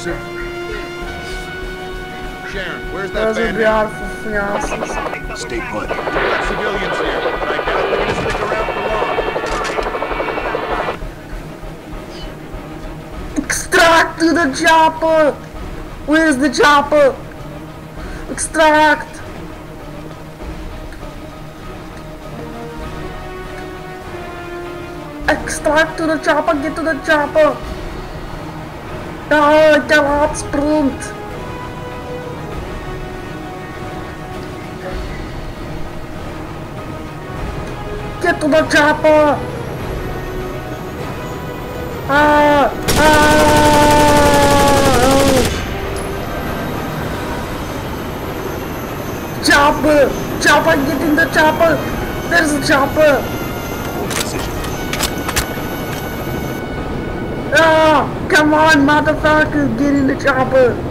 officer. Sharon, where's that Those would be bandit? fiancés. Stay put. We've got civilians here, but I doubt they're gonna stick around for long. Extract to the chopper! Where's the chopper? Extract! Extract to the chopper, get to the chopper! Oh, I cannot sprint! Get to the chopper! Ah! Ah! Chopper! Chopper, get in the chopper! There's a chopper! Ah! Come on, motherfucker! Get in the chopper!